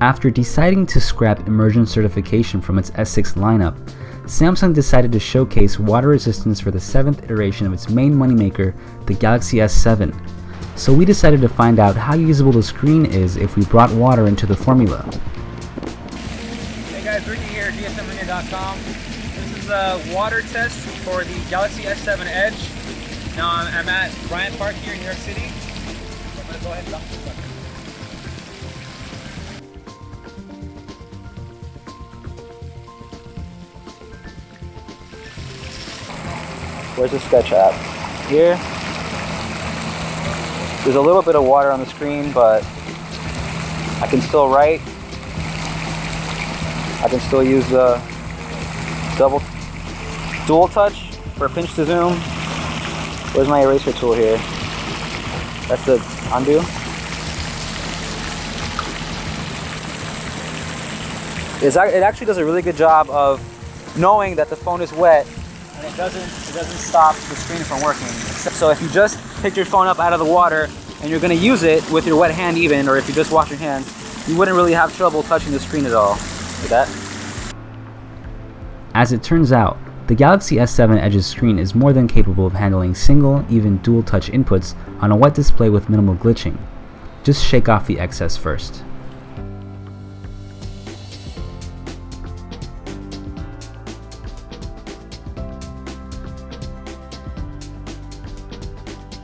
After deciding to scrap immersion certification from its S6 lineup, Samsung decided to showcase water resistance for the 7th iteration of its main moneymaker, the Galaxy S7. So we decided to find out how usable the screen is if we brought water into the formula. Hey guys, Ricky here, GSMArena.com. This is a water test for the Galaxy S7 Edge. Now I'm, I'm at Bryant Park here in New York City. I'm gonna go ahead and Where's the sketch app? Here. There's a little bit of water on the screen, but I can still write. I can still use the double dual touch for a pinch to zoom. Where's my eraser tool here? That's the undo. It actually does a really good job of knowing that the phone is wet and it doesn't it doesn't stop the screen from working. So if you just pick your phone up out of the water and you're gonna use it with your wet hand even, or if you just wash your hands, you wouldn't really have trouble touching the screen at all. Like that. As it turns out, the Galaxy S7 Edge's screen is more than capable of handling single, even dual touch inputs on a wet display with minimal glitching. Just shake off the excess first.